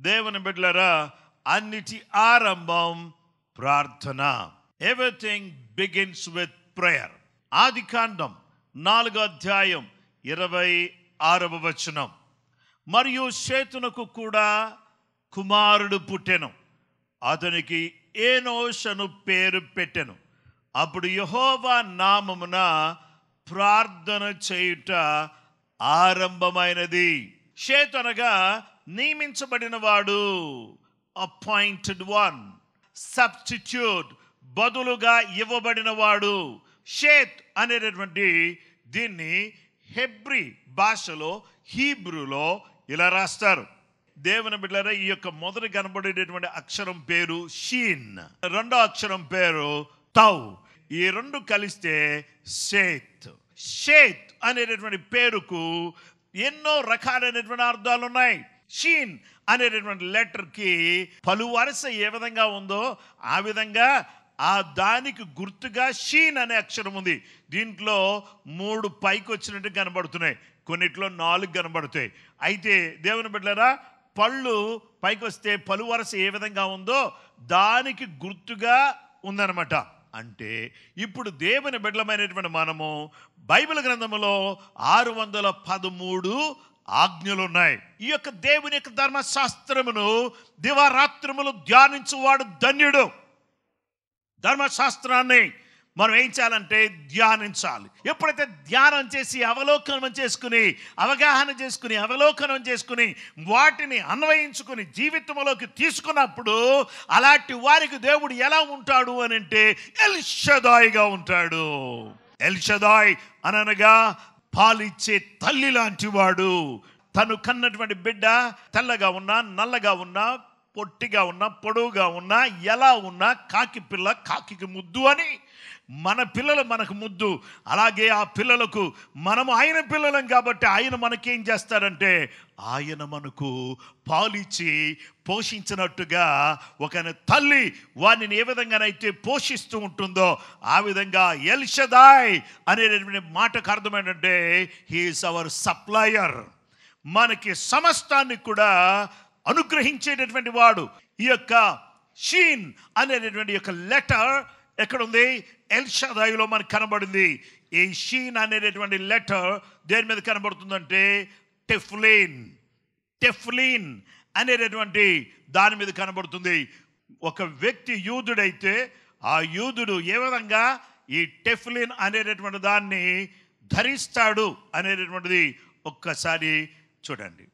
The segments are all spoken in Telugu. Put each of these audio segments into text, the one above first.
దేవుని బిడ్డలరా అన్నిటి ఆరంభం ప్రార్థన. ఎవ్రీథింగ్ బిగిన్స్ విత్ ప్రేయర్ ఆది కాండం నాలుగో అధ్యాయం ఇరవై ఆరవ వచనం. మరియు చేతునకు కూడా కుమారుడు పుట్టెను. అతనికి ఏనోషను పేరు పెట్టెను. అప్పుడు యహోవా నామమున ప్రార్థన చేయుట ఆరంభమైనది. చేతనగా నియమించబడిన వాడు అపాయింటెడ్ వన్ సబ్స్టిట్యూట్ బదులుగా ఇవ్వబడిన వాడు షేత్ అనేటటువంటి దీన్ని హెబ్రి భాషలో హీబ్రూలో ఇలా రాస్తారు. దేవుని బిడ్డలారా ఈ యొక్క మొదటి కనబడేటటువంటి అక్షరం పేరు షీన్. రెండో అక్షరం పేరు తౌ. ఈ రెండు కలిస్తే షేత్. షేత్ అనేటటువంటి పేరుకు ఎన్నో రకాలైనటువంటి అర్థాలు ఉన్నాయి షీన్ అనేటటువంటి లెటర్కి పలు వరుస ఏ విధంగా ఉందో ఆ విధంగా ఆ దానికి గుర్తుగా షీన్ అనే అక్షరం ఉంది. దీంట్లో మూడు పైకి వచ్చినట్టు కనబడుతున్నాయి. కొన్నిట్లో నాలుగు కనబడుతాయి. అయితే దేవుని బిడ్డలారా పళ్ళు పైకి వస్తే పలు వరుస ఏ విధంగా ఉందో దానికి గుర్తుగా ఉందన్నమాట. అంటే ఇప్పుడు దేవుని బిడ్డలమైనటువంటి మనము బైబిల్ గ్రంథములో ఆరు వందల పదమూడు ఆజ్ఞలు ఉన్నాయి ఈ యొక్క దేవుని యొక్క ధర్మశాస్త్రమును దివారాత్రములు ధ్యానించువాడు ధన్యుడు. ధర్మశాస్త్రాన్ని మనం ఏం చేయాలంటే ధ్యానించాలి. ఎప్పుడైతే ధ్యానం చేసి అవలోకనం చేసుకుని అవగాహన చేసుకుని అవలోకనం చేసుకుని వాటిని అన్వయించుకుని జీవితంలోకి తీసుకున్నప్పుడు అలాంటి వారికి దేవుడు ఎలా ఉంటాడు అని అంటే ఎల్షదాయిగా ఉంటాడు. ఎల్షదాయ్ అనగా పాలిచ్చే తల్లి లాంటివాడు తను కన్నటువంటి బిడ్డ తెల్లగా ఉన్నా నల్లగా ఉన్నా పొట్టిగా ఉన్నా పొడవుగా ఉన్నా ఎలా ఉన్నా కాకి పిల్ల కాకి ముద్దు అని మన పిల్లలు మనకు ముద్దు. అలాగే ఆ పిల్లలకు మనము ఆయన పిల్లలం కాబట్టి ఆయన మనకేం చేస్తాడంటే ఆయన మనకు పాలిచ్చి పోషించినట్టుగా ఒక తల్లి వారిని ఏ విధంగానైతే పోషిస్తూ ఉంటుందో ఆ విధంగా ఎల్షదాయ్ అనేటటువంటి మాటకు అర్థం హీఈస్ అవర్ సప్లయర్. మనకి సమస్తాన్ని కూడా అనుగ్రహించేటటువంటి వాడు. ఈ యొక్క షీన్ అనేటటువంటి యొక్క లెటర్ ఎక్కడుంది? ఎల్షదాయిలో మనకు కనబడింది. ఈ షీన్ అనేటటువంటి లెటర్ దేని మీద కనబడుతుందంటే టెఫ్లీన్. టెఫ్లీన్ అనేటటువంటి దాని మీద కనబడుతుంది. ఒక వ్యక్తి యూదుడైతే ఆ యూదుడు ఏ విధంగా ఈ టెఫ్లిన్ అనేటటువంటి దాన్ని ధరిస్తాడు అనేటటువంటిది ఒక్కసారి చూడండి.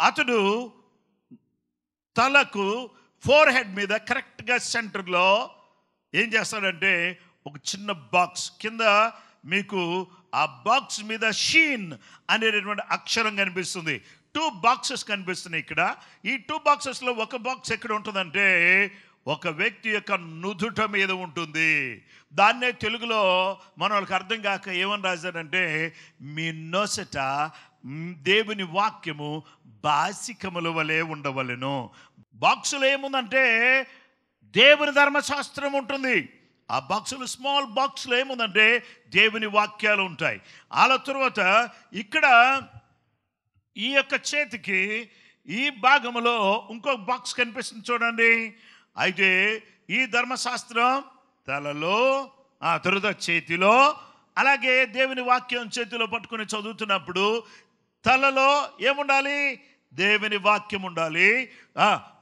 అతడు తలకు ఫోర్ హెడ్ మీద కరెక్ట్గా సెంటర్లో ఏం చేస్తాడంటే ఒక చిన్న బాక్స్ కింద మీకు ఆ బాక్స్ మీద షీన్ అనేటటువంటి అక్షరం కనిపిస్తుంది. టూ బాక్సెస్ కనిపిస్తున్నాయి ఇక్కడ. ఈ టూ బాక్సెస్లో ఒక బాక్స్ ఎక్కడ ఉంటుందంటే ఒక వ్యక్తి యొక్క నుదుట మీద ఉంటుంది. దాన్నే తెలుగులో మన వాళ్ళకి అర్థం కాక ఏమని రాశారంటే మీ నొసట దేవుని వాక్యము బాసికముల వలె ఉండవలెను. బాక్సులో ఏముందంటే దేవుని ధర్మశాస్త్రం ఉంటుంది. ఆ బాక్సులు స్మాల్ బాక్స్లో ఏముందంటే దేవుని వాక్యాలు ఉంటాయి. అలా తర్వాత ఇక్కడ ఈ యొక్క చేతికి ఈ భాగంలో ఇంకో బాక్స్ కనిపిస్తుంది చూడండి. అయితే ఈ ధర్మశాస్త్రం తలలో ఆ తరువాత చేతిలో అలాగే దేవుని వాక్యం చేతిలో పట్టుకుని చదువుతున్నప్పుడు తలలో ఏముండాలి? దేవుని వాక్యం ఉండాలి.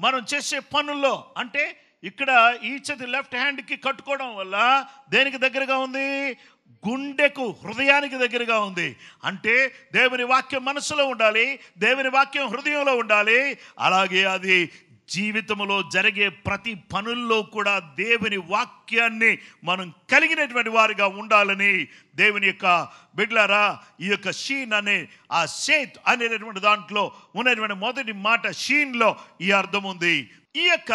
మనం చేసే పనుల్లో అంటే ఇక్కడ ఈ చేతి లెఫ్ట్ హ్యాండ్కి కట్టుకోవడం వల్ల దేనికి దగ్గరగా ఉంది? గుండెకు హృదయానికి దగ్గరగా ఉంది. అంటే దేవుని వాక్యం మనసులో ఉండాలి దేవుని వాక్యం హృదయంలో ఉండాలి. అలాగే అది జీవితంలో జరిగే ప్రతి పనుల్లో కూడా దేవుని వాక్యాన్ని మనం కలిగినటువంటి వారిగా ఉండాలని దేవుని యొక్క బిడ్లారా ఈ యొక్క షీన్ అనే ఆ షేత్ అనేటటువంటి దాంట్లో ఉన్నటువంటి మొదటి మాట షీన్లో ఈ అర్థం ఉంది. ఈ యొక్క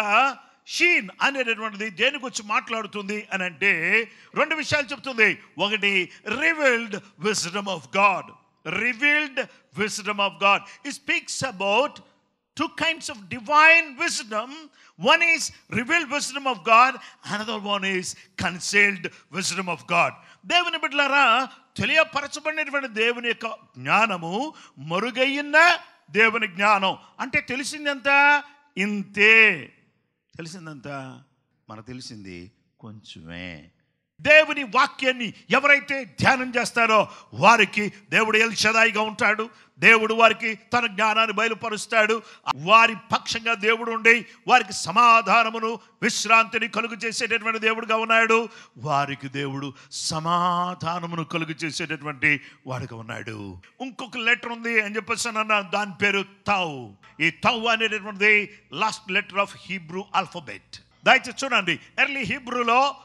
షీన్ అనేటటువంటిది దేని గురించి మాట్లాడుతుంది అని అంటే రెండు విషయాలు చెప్తుంది. ఒకటి revealed wisdom of God revealed wisdom of God he speaks about two kinds of divine wisdom one is revealed wisdom of God another one is concealed wisdom of God దేవుని బిడ్డలారా తెలియపరచబడినటువంటి దేవుని యొక్క జ్ఞానము మరుగైన దేవుని జ్ఞానం. అంటే తెలిసింది ఎంత? ఇంతే. తెలిసిందంతా మనకు తెలిసింది కొంచెమే. దేవుని వాక్యాన్ని ఎవరైతే ధ్యానం చేస్తారో వారికి దేవుడు ఎల్షదాయిగా ఉంటాడు. దేవుడు వారికి తన జ్ఞానాన్ని బయలుపరుస్తాడు. వారి పక్షంగా దేవుడు ఉండి వారికి సమాధానమును విశ్రాంతిని కలుగు చేసేటటువంటి దేవుడుగా ఉన్నాడు. వారికి దేవుడు సమాధానమును కలుగు చేసేటటువంటి వాడుగా ఉన్నాడు. ఇంకొక లెటర్ ఉంది అని చెప్పేసి అన్న దాని పేరు తౌ. ఈ తౌ అనేటటువంటిది last letter of Hebrew alphabet దయచేసి చూడండి. ఎర్లీ హీబ్రూలో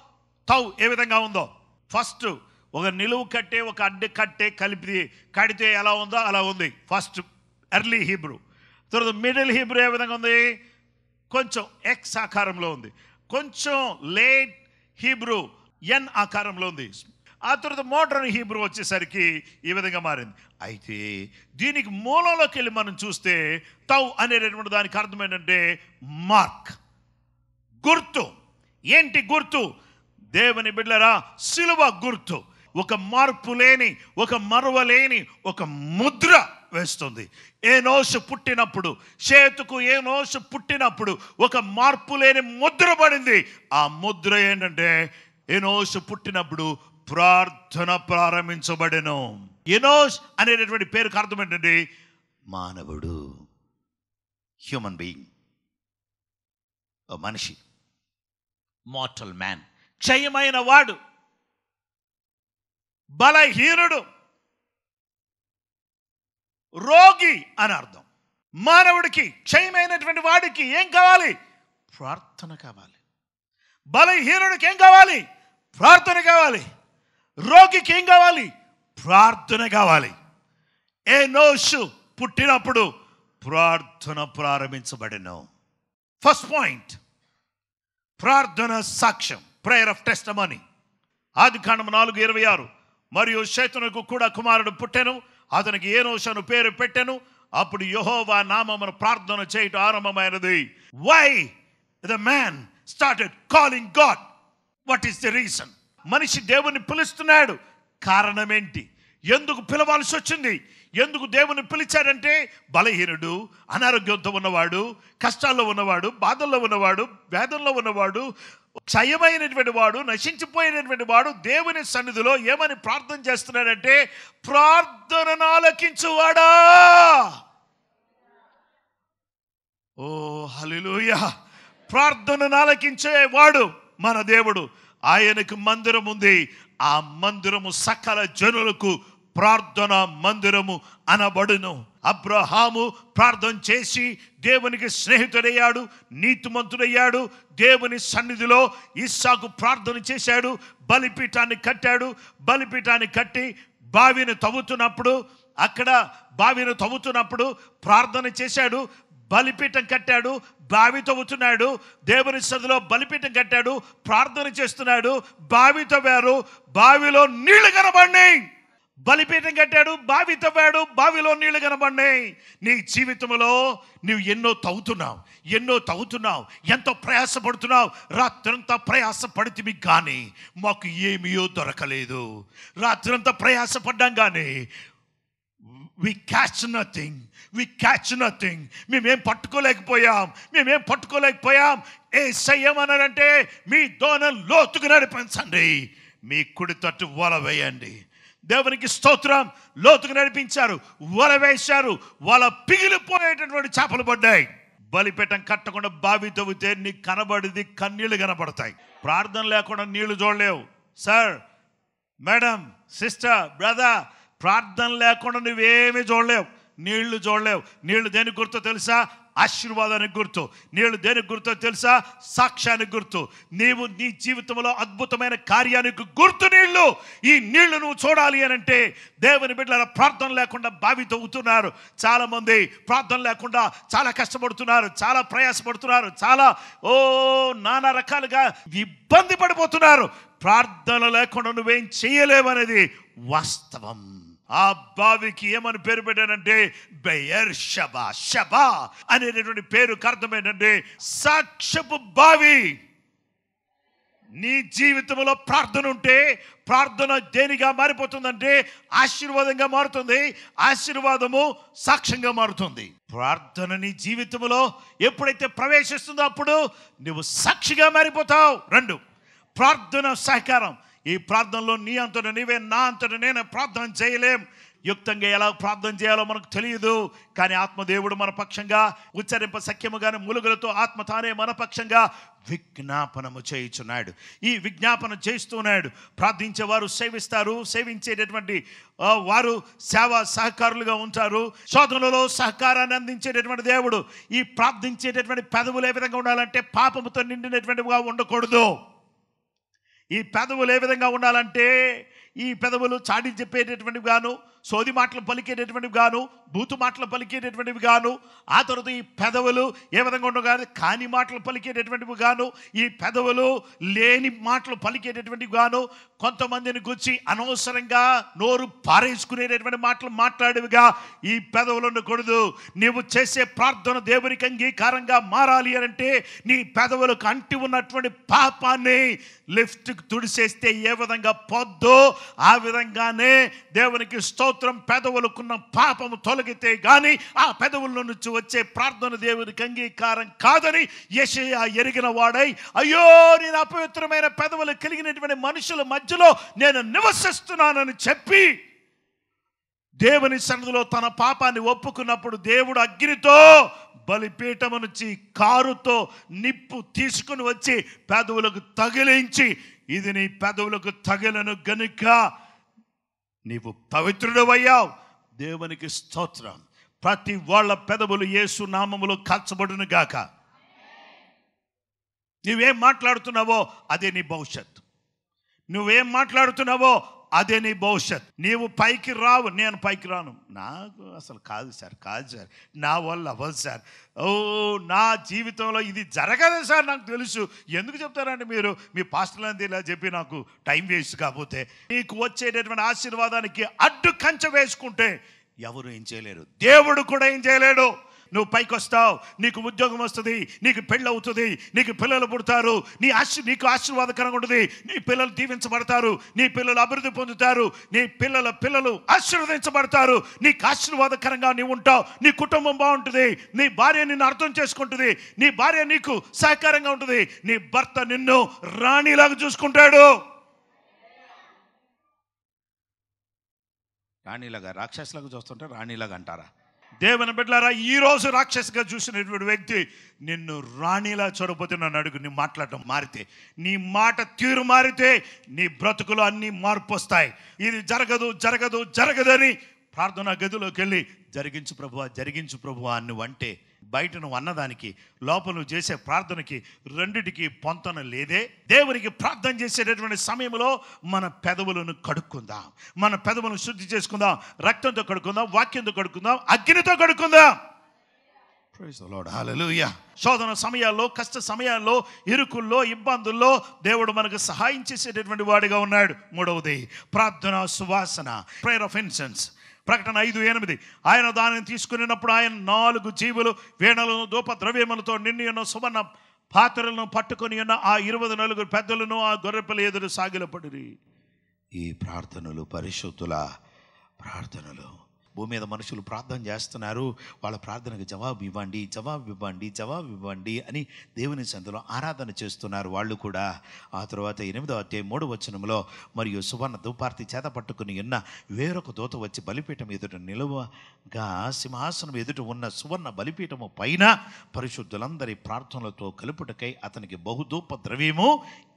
తౌ ఏ విధంగా ఉందో? ఫస్ట్ ఒక నిలువు కట్టే ఒక అడ్డు కట్టే కలిపి కడితే ఎలా ఉందో అలా ఉంది. First early Hebrew. తర్వాత మిడిల్ హీబ్రూ ఏ విధంగా ఉంది? కొంచెం ఎక్స్ ఆకారంలో ఉంది. కొంచెం లేట్ హీబ్రూ ఎన్ ఆకారంలో ఉంది. ఆ తర్వాత మోడర్న్ హీబ్రూ వచ్చేసరికి ఈ విధంగా మారింది. అయితే దీనికి మూలంలోకి వెళ్ళి మనం చూస్తే తౌ అనేటటువంటి దానికి అర్థం ఏంటంటే మార్క్. గుర్తు. ఏంటి గుర్తు? దేవుని బిడ్డరా సిలువ గుర్తు. ఒక మార్పు లేని ఒక మరువలేని ఒక ముద్ర వేస్తుంది. ఏ నోసు పుట్టినప్పుడు చేతుకు ఏ నోసు పుట్టినప్పుడు ఒక మార్పు లేని ముద్ర పడింది. ఆ ముద్ర ఏంటంటే ఎనోసు పుట్టినప్పుడు ప్రార్థన ప్రారంభించబడెను. ఎనోస్ అనేటటువంటి పేరుకు అర్థం ఏంటండి మానవుడు హ్యూమన్ బీయింగ్ మనిషి. మార్టల్ మ్యాన్ క్షయమైన వాడు. బలహీనుడు. రోగి అని అర్థం. మానవుడికి క్షయమైనటువంటి వాడికి ఏం కావాలి? ప్రార్థన కావాలి. బలహీనుడికి ఏం కావాలి? ప్రార్థన కావాలి. రోగికి ఏం కావాలి? ప్రార్థన కావాలి. ఏ నోషు పుట్టినప్పుడు ప్రార్థన ప్రారంభించబడిన. First point. ప్రార్థన సాక్ష్యం. ప్రేయర్ ఆఫ్ టెస్ట్ మనీ ఆది కాండం నాలుగు ఇరవై ఆరు. మరియు శేతనకు కూడా కుమారుడు పుట్టెను అతనికి ఏనోషను పేరు పెట్టెను. అప్పుడు యహోవా నామమును ప్రార్థన చేయటం ఆరంభమైనది. Why the man started calling God what is the reason మనిషి దేవుని పిలుస్తున్నాడు. కారణం ఏంటి ఎందుకు పిలవాల్సి వచ్చింది? ఎందుకు దేవుని పిలిచాడంటే బలహీనుడు అనారోగ్యంతో ఉన్నవాడు కష్టాల్లో ఉన్నవాడు బాధల్లో ఉన్నవాడు వేదంలో ఉన్నవాడు క్షయమైనటువంటి వాడు నశించిపోయినటువంటి వాడు దేవుని సన్నిధిలో ఏమని ప్రార్థన చేస్తున్నాడంటే ప్రార్థనను ఆలకించువాడా! ఓ హలిలుయ ప్రార్థనను ఆలకించేవాడు మన దేవుడు. ఆయనకు మందిరం ఉంది. ఆ మందిరము సకల జనులకు ప్రార్థన మందిరము అనబడును. అబ్రహాము ప్రార్థన చేసి దేవునికి స్నేహితుడయ్యాడు నీతిమంతుడయ్యాడు దేవుని సన్నిధిలో ఇస్సాకు ప్రార్థన చేశాడు బలిపీఠాన్ని కట్టాడు బలిపీఠాన్ని కట్టి బావిని తవ్వుతున్నప్పుడు అక్కడ బావిని తవ్వుతున్నప్పుడు ప్రార్థన చేశాడు బలిపీఠం కట్టాడు బావి తవ్వుతున్నాడు దేవుని సదిలో బలిపీఠం కట్టాడు ప్రార్థన చేస్తున్నాడు బావి తవ్వారు బావిలో నీళ్ళు కనబడినాయి. బలిపీఠం కట్టాడు బావి తవ్వాడు బావిలో నీళ్ళు కనబడినాయి. నీ జీవితంలో నువ్వు ఎన్నో తవ్వుతున్నావు ఎన్నో తవ్వుతున్నావు ఎంతో ప్రయాసపడుతున్నావు. రాత్రంతా ప్రయాసపడితే కానీ మాకు ఏమీయో దొరకలేదు. రాత్రంతా ప్రయాసపడ్డాం కానీ we catch nothing we catch nothing మేమేం పట్టుకోలేకపోయాం మేమేం పట్టుకోలేకపోయాం. ఏ సయ్యమన్నారంటే మీ దోన లోతుకు నడిపించండి మీ కుడి తట్టు వల వేయండి. దేవునికి స్తోత్రం. లోతుకు నడిపించారు. వల వేశారు. వల పిగిలిపోయేటటువంటి చేపలు పడ్డాయి. బలిపీఠం కట్టకుండా బావి తవ్వితే నీకు కనబడిది కన్నీళ్ళు కనబడతాయి. ప్రార్థన లేకుండా నీళ్ళు చూడలేవు. సార్ మేడం సిస్టర్ బ్రదర్ ప్రార్థన లేకుండా నువ్వేమీ చూడలేవు. నీళ్ళు చూడలేవు. నీళ్ళు దేని గుర్తో తెలుసా? ఆశీర్వాదానికి గుర్తు. నీళ్ళు దేనికి గుర్తో తెలుసా? సాక్ష్యానికి గుర్తు. నీవు నీ జీవితంలో అద్భుతమైన కార్యానికి గుర్తు నీళ్ళు ఈ నీళ్ళు నువ్వు చూడాలి అని అంటే దేవుని బిడ్డల ప్రార్థన లేకుండా బావి తవ్వుతున్నారు. చాలా మంది ప్రార్థన లేకుండా చాలా కష్టపడుతున్నారు చాలా ప్రయాసపడుతున్నారు చాలా ఓ నానా రకాలుగా ఇబ్బంది పడిపోతున్నారు. ప్రార్థన లేకుండా నువ్వేం చేయలేవనేది వాస్తవం. ఆ బావికి ఏమని పేరు పెట్టానంటే బెయర్ షబా షబా అనేటటువంటి పేరు అర్థం ఏంటంటే సాక్ష్యపు బావి. నీ జీవితంలో ప్రార్థన ఉంటే ప్రార్థన దేనిగా మారిపోతుందంటే ఆశీర్వాదంగా మారుతుంది. ఆశీర్వాదము సాక్ష్యంగా మారుతుంది. ప్రార్థన నీ జీవితంలో ఎప్పుడైతే ప్రవేశిస్తుందో అప్పుడు నువ్వు సాక్షిగా మారిపోతావు. రెండు ప్రార్థన సహకారం. ఈ ప్రార్థనలో నీ అంతట నీవే నా అంతట నేను ప్రార్థన చేయలేం. యుక్తంగా ఎలా ప్రార్థన చేయాలో మనకు తెలియదు కానీ ఆత్మదేవుడు మన పక్షంగా ఉచ్చరింప సఖ్యముగానే ములుగులతో ఆత్మ తానే మన పక్షంగా విజ్ఞాపనము చేయుచున్నాడు. ఈ విజ్ఞాపన చేస్తున్నాడు ప్రార్థించేవారు సేవిస్తారు. సేవించేటటువంటి వారు సేవ సహకారులుగా ఉంటారు. శోధనలలో సహకారాన్ని అందించేటటువంటి దేవుడు ఈ ప్రార్థించేటటువంటి పెదవులు ఏ విధంగా ఉండాలంటే పాపముతో నిండినటువంటివిగా ఉండకూడదు. ఈ పెదవులు ఏ విధంగా ఉండాలంటే ఈ పెదవులు చాటి చెప్పేటటువంటివి గాను సోది మాటలు పలికేటటువంటివి గాను బూతు మాటలు పలికేటటువంటివి గాను ఆ తర్వాత ఈ పెదవులు ఏ విధంగా ఉండగాను కాని మాటలు పలికేటటువంటివి గాను ఈ పెదవులు లేని మాటలు పలికేటటువంటివి గాను కొంతమందిని గుచ్చి అనవసరంగా నోరు పారేసుకునేటటువంటి మాటలు మాట్లాడేవిగా ఈ పెదవులు ఉండకూడదు. నీవు చేసే ప్రార్థన దేవునికి అంగీకారంగా మారాలి అని అంటే నీ పెదవులకు అంటి ఉన్నటువంటి పాపాన్ని లిఫ్ట్కి తుడిసేస్తే ఏ విధంగా పొద్దో ఆ విధంగానే దేవునికి స్తోత్రం పెదవులకున్న పాపము తొలగితే గాని ఆ పెదవుల నుంచి వచ్చే ప్రార్థన దేవునికి అంగీకారం కాదని యెషయా ఎరిగిన వాడై అయ్యో నేను అపవిత్రమైన పెదవులు కలిగినటువంటి మనుషుల మధ్యలో నేను నివసిస్తున్నానని చెప్పి దేవుని సన్నిధిలో తన పాపాన్ని ఒప్పుకున్నప్పుడు దేవుడు అగ్నితో బలిపీఠము నుంచి కారుతో నిప్పు తీసుకుని వచ్చి పెదవులకు తగిలించి ఇది నీ పెదవులకు తగిలను గనుక నీవు పవిత్రుడవయ్యావు. దేవునికి స్తోత్రం. ప్రతి వాళ్ళ పెదవులు యేసు నామములో కాల్చబడును గాక. నువ్వేం మాట్లాడుతున్నావో అదే నీ భవిష్యత్ నువ్వేం మాట్లాడుతున్నావో అదే నీ భవిష్యత్. నీవు పైకి రావు నేను పైకి రాను. నాకు అసలు కాదు సార్ కాదు సార్. నా వల్ల అవ్వదు సార్. ఓ నా జీవితంలో ఇది జరగదు సార్ నాకు తెలుసు. ఎందుకు చెప్తారండి మీరు? మీ పాస్టర్లంది ఇలా చెప్పి నాకు టైం వేస్ట్ కాకపోతే. నీకు వచ్చేటటువంటి ఆశీర్వాదానికి అడ్డు కంచె వేసుకుంటే ఎవరు ఏం చేయలేరు? దేవుడు కూడా ఏం చేయలేడు. నువ్వు పైకి వస్తావు నీకు ఉద్యోగం వస్తుంది నీకు పెళ్ళి అవుతుంది నీకు పిల్లలు పుడతారు నీ ఆశ నీకు ఆశీర్వాదకరంగా ఉంటుంది నీ పిల్లలు దీవించబడతారు నీ పిల్లలు అభివృద్ధి పొందుతారు నీ పిల్లల పిల్లలు ఆశీర్వదించబడతారు నీకు ఆశీర్వాదకరంగా నీవు ఉంటావు నీ కుటుంబం బాగుంటుంది నీ భార్య నిన్ను అర్థం చేసుకుంటుంది నీ భార్య నీకు సహకారంగా ఉంటుంది నీ భర్త నిన్ను రాణిలాగా చూసుకుంటాడు. రాణిలాగా రాక్షసులాగా చూస్తుంటే రాణిలాగా అంటారా? దేవుని బిడ్డలారా ఈ రోజు రాక్షసుగా చూసినటువంటి వ్యక్తి నిన్ను రాణిలా చూడకపోతే నన్ను అడుగు నీ మాట్లాడటం మారితే నీ మాట తీరు మారితే నీ బ్రతుకులో అన్నీ మార్పు వస్తాయి. ఇది జరగదు జరగదు జరగదని ప్రార్థనా గదిలోకి వెళ్ళి జరిగించు ప్రభువా జరిగించు ప్రభువా అని నువ్వు అంటే బయట నువ్వు అన్నదానికి లోపల నువ్వు చేసే ప్రార్థనకి రెండిటికి పొంతన లేదే. దేవునికి ప్రార్థన చేసేటటువంటి సమయంలో మన పెదవులను కడుక్కుందాం. మన పెదవులను శుద్ధి చేసుకుందాం. రక్తంతో కడుక్కుందాం. వాక్యంతో కడుక్కుందాం. అగ్నితో కడుక్కుందాం. శోధన సమయాల్లో కష్ట సమయాల్లో ఇరుకుల్లో ఇబ్బందుల్లో దేవుడు మనకు సహాయం చేసేటటువంటి వాడిగా ఉన్నాడు. మూడవది ప్రార్థన సువాసన ప్రేయర్ ఆఫ్ ఇన్సెన్స్ ప్రకటన ఐదు ఎనిమిది. ఆయన దానిని తీసుకునినప్పుడు ఆయన నాలుగు జీవులు వీణలను దూప ద్రవ్యములతో నిండి ఉన్న సువర్ణ పాత్రలను పట్టుకొని ఉన్న ఆ ఇరవై నలుగురు పెద్దలను ఆ గొర్రెపల్లి ఎదురు సాగిలపడిరి. ఈ ప్రార్థనలు పరిశుద్ధుల ప్రార్థనలు. భూమి మీద మనుషులు ప్రార్థన చేస్తున్నారు. వాళ్ళ ప్రార్థనకు జవాబు ఇవ్వండి జవాబు ఇవ్వండి జవాబు ఇవ్వండి అని దేవుని సందులో ఆరాధన చేస్తున్నారు వాళ్ళు కూడా. ఆ తర్వాత ఎనిమిదో అధ్యాయం మూడు వచనంలో మరియు సువర్ణ దుపార్తి చేత పట్టుకుని ఉన్న వేరొక దూత వచ్చి బలిపీఠం ఎదుట నిలువగా సింహాసనం ఎదుట ఉన్న సువర్ణ బలిపీఠము పైన పరిశుద్ధులందరి ప్రార్థనలతో కలుపుటకై అతనికి బహుధూప ద్రవ్యము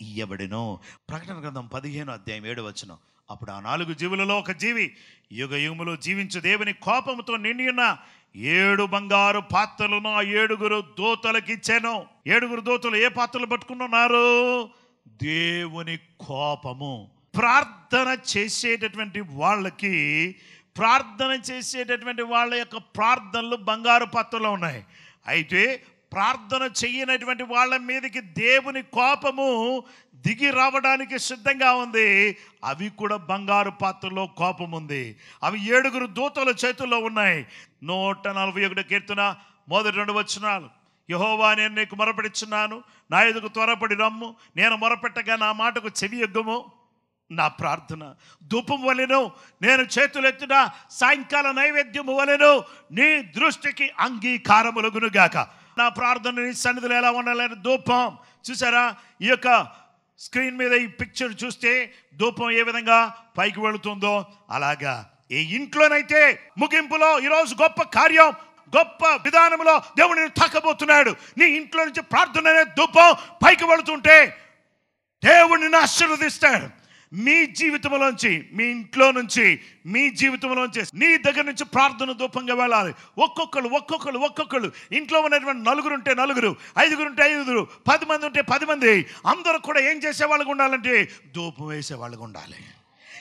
ఇయ్యబడిను. ప్రకటన గ్రంథం పదిహేను అధ్యాయం ఏడు వచనం. అప్పుడు ఆ నాలుగు జీవులలో ఒక జీవి యుగ యుగములో జీవించు దేవుని కోపంతో నిండి ఉన్న ఏడు బంగారు పాత్రలను ఆ ఏడుగురు దూతలకిచ్చాను ఏడుగురు దూతలు ఏ పాత్రలు పట్టుకున్నారు దేవుని కోపము. ప్రార్థన చేసేటటువంటి వాళ్ళకి ప్రార్థన చేసేటటువంటి వాళ్ళ యొక్క ప్రార్థనలు బంగారు పాత్రలో ఉన్నాయి. అయితే ప్రార్థన చెయ్యనటువంటి వాళ్ళ మీదకి దేవుని కోపము దిగి రావడానికి సిద్ధంగా ఉంది. అవి కూడా బంగారు పాత్రలో కోపం ఉంది అవి ఏడుగురు దూతల చేతుల్లో ఉన్నాయి. నూట నలభై ఒకటి కీర్తన మొదటి రెండు వచ్చినాలు యహోవా నేను నీకు మొరపెడుచున్నాను. నా ఎదుగు త్వరపడి రమ్ము. నేను మొరపెట్టగా నా మాటకు చెవి ఎగ్గము. నా ప్రార్థన ధూపం వలెను నేను చేతులెత్తిన సాయంకాల నైవేద్యము వలెను నీ దృష్టికి అంగీకారములగునుగాక. నా ప్రార్థన నీ సన్నిధిలో ఎలా ఉండాలని ధూపం. చూసారా? ఈ యొక్క స్క్రీన్ మీద ఈ పిక్చర్ చూస్తే ధూపం ఏ విధంగా పైకి వెళుతుందో అలాగా. ఏ ఇంట్లోనైతే ముగింపులో ఈరోజు గొప్ప కార్యం గొప్ప విధానంలో దేవుడిని తాకబోతున్నాడు. నీ ఇంట్లో నుంచి ప్రార్థన అనే ధూపం పైకి వెళుతుంటే దేవుడిని ఆశీర్వదిస్తాడు. మీ జీవితంలోంచి మీ ఇంట్లో నుంచి మీ జీవితంలోంచి నీ దగ్గర నుంచి ప్రార్థన దూపంగా వెళ్ళాలి. ఒక్కొక్కరు ఒక్కొక్కరు ఒక్కొక్కరు ఇంట్లో ఉన్నటువంటి నలుగురు ఉంటే నలుగురు ఐదుగురు ఉంటే ఐదుగురు పది మంది ఉంటే పది మంది. అందరూ కూడా ఏం చేసేవాళ్ళకు ఉండాలంటే ధూపం వేసేవాళ్ళకు ఉండాలి.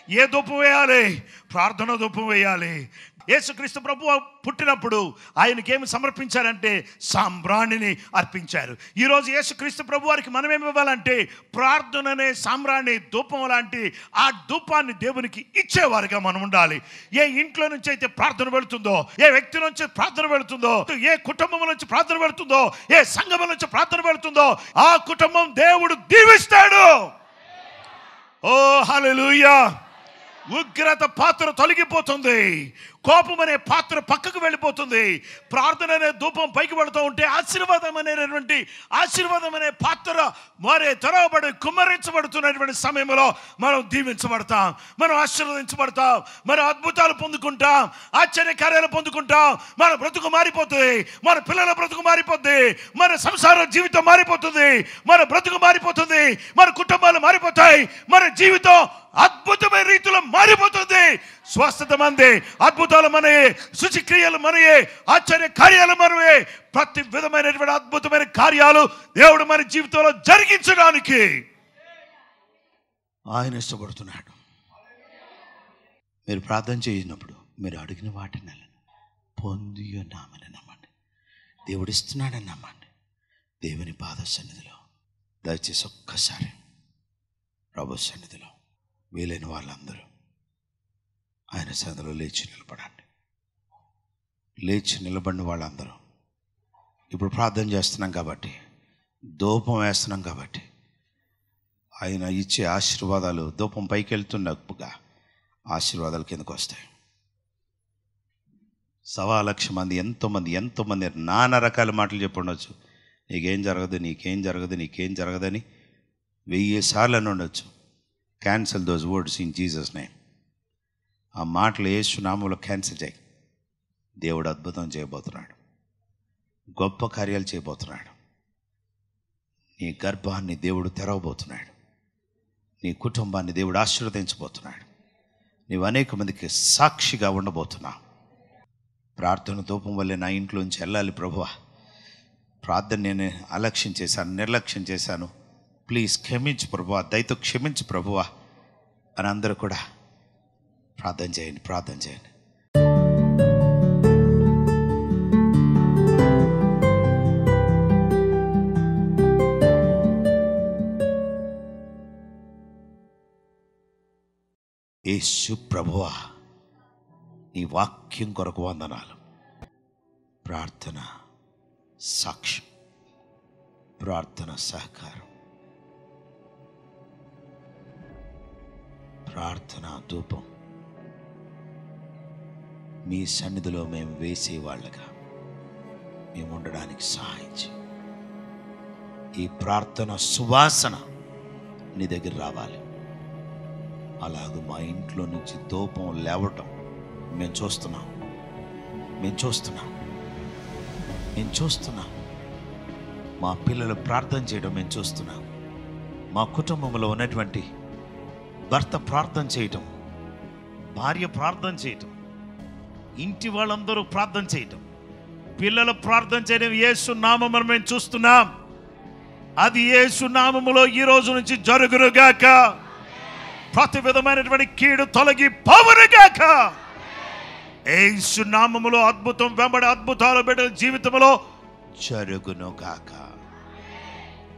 ఏ దుప్పు వేయాలి? ప్రార్థన దుప్పు వేయాలి. యేసుక్రీస్తు ప్రభు పుట్టినప్పుడు ఆయనకేమి సమర్పించారంటే సాంబ్రాణిని అర్పించారు. ఈరోజు యేసుక్రీస్తు ప్రభు వారికి మనం ఏమి ఇవ్వాలంటే ప్రార్థన అనే సాంబ్రాణి ధూపం లాంటి ఆ ధూపాన్ని దేవునికి ఇచ్చేవారుగా మనం ఉండాలి. ఏ ఇంట్లో నుంచి అయితే ప్రార్థన పెడుతుందో ఏ వ్యక్తి నుంచి ప్రార్థన పెడుతుందో ఏ కుటుంబం నుంచి ప్రార్థన పెడుతుందో ఏ సంఘం నుంచి ప్రార్థన పెడుతుందో ఆ కుటుంబం దేవుడు దీవిస్తాడు. ఓ హలో ఉగ్రత పాత్ర తొలగిపోతుంది. కోపం అనే పాత్ర పక్కకు వెళ్ళిపోతుంది. ప్రార్థన అనే ధూపం పైకి పడుతూ ఉంటే ఆశీర్వాదం అనేటువంటి ఆశీర్వాదం అనే పాత్ర మరే తెరవబడి కుమ్మరించబడుతున్నటువంటి సమయంలో మనం దీవించబడతాం. మనం ఆశీర్వదించబడతాం. మనం అద్భుతాలు పొందుకుంటాం. ఆశ్చర్య కార్యాలు పొందుకుంటాం. మన బ్రతుకు మారిపోతుంది. మన పిల్లల బ్రతుకు మారిపోతుంది. మన సంసార జీవితం మారిపోతుంది. మన బ్రతుకు మారిపోతుంది. మన కుటుంబాలు మారిపోతాయి. మన జీవితం అద్భుతమైన రీతిలో మారిపోతుంది. స్వస్థత మంది అద్భుతాలు మనయే శుచిక్రియలు మనయే ఆశ్చర్య కార్యాలు మనవే ప్రతి విధమైనటువంటి అద్భుతమైన కార్యాలు దేవుడు మన జీవితంలో జరిగించడానికి ఆయన ఇష్టపడుతున్నాడు. మీరు ప్రార్థన చేసినప్పుడు మీరు అడిగిన వాటిని పొంది ఉన్నామని నమ్మండి. దేవుడు ఇస్తున్నాడని నమ్మండి. దేవుని పాద సన్నిధిలో దయచేసి ఒక్కసారి ప్రభు సన్నిధిలో వీలైన వాళ్ళందరూ ఆయన సదలో లేచి నిలబడండి. లేచి నిలబడిన వాళ్ళందరూ ఇప్పుడు ప్రార్థన చేస్తున్నాం కాబట్టి ధూపం వేస్తున్నాం కాబట్టి ఆయన ఇచ్చే ఆశీర్వాదాలు ధూపం పైకి వెళ్తున్నప్పుగా ఆశీర్వాదాలు కిందకు వస్తాయి. సవా లక్ష మంది ఎంతోమంది ఎంతోమంది నానా రకాల మాటలు చెప్పుండొచ్చు. నీకేం జరగదు నీకేం జరగదు నీకేం జరగదని వెయ్యి సార్లు అని ఉండొచ్చు cancel those words in Jesus name ఆ మాటలు యేసు నామంలో క్యాన్సిల్ చేయి. దేవుడు అద్భుతం చేయబోతున్నాడు. గొప్ప కార్యాలు చేయబోతున్నాడు. నీ గర్భాన్ని దేవుడు తెరవబోతున్నాడు. నీ కుటుంబాన్ని దేవుడు ఆశీర్వదించబోతున్నాడు. నీవు అనేక మందికి సాక్షిగా ఉండబోతున్నావు. ప్రార్థన తూపం వల్లే నా ఇంట్లోంచి వెళ్ళాలి ప్రభువా. ప్రార్థన నేను అలక్ష్యం చేశాను నిర్లక్ష్యం చేశాను. ప్లీజ్ క్షమించు ప్రభువా దయతో క్షమించు ప్రభువా. అని అందరూ కూడా ప్రార్థన చేయండి ప్రార్థన చేయండి. యేసు ప్రభువా నీ వాక్యం కొరకు వందనాలు. ప్రార్థన సాక్ష్యం ప్రార్థన సహకారం. ప్రార్థన ధూపం. మీ సన్నిధిలో మేము వేసే వాళ్ళగా మేము ఉండడానికి సహాయించి ఈ ప్రార్థన సువాసన నీ దగ్గర రావాలి. అలాగే మా ఇంట్లో నుంచి ధూపం లేవటం మేము చూస్తున్నాం. మేము చూస్తున్నాం. మేము చూస్తున్నాం. మా పిల్లలు ప్రార్థన చేయడం మేము చూస్తున్నాం. మా కుటుంబంలో ఉన్నటువంటి భర్త ప్రార్థన చేయటం భార్య ప్రార్థన చేయటం ఇంటి వాళ్ళందరూ ప్రార్థన చేయటం పిల్లలు ప్రార్థన చేయడం యేసు నామమును మేము చూస్తున్నాం. అది యేసు నామములో ఈ రోజు నుంచి జరుగురుగాక ప్రతి విధమైనటువంటి కీడు తొలగి పవరుగాక యేసు నామములో అద్భుతం వెంబడి అద్భుతాలు బిడ్డల జీవితంలో జరుగునుగాక.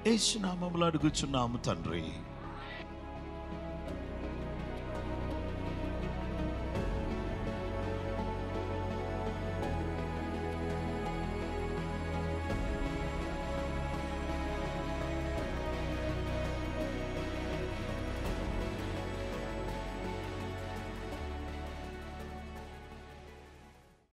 యేసు నామములో అడుగుచున్నాము తండ్రి.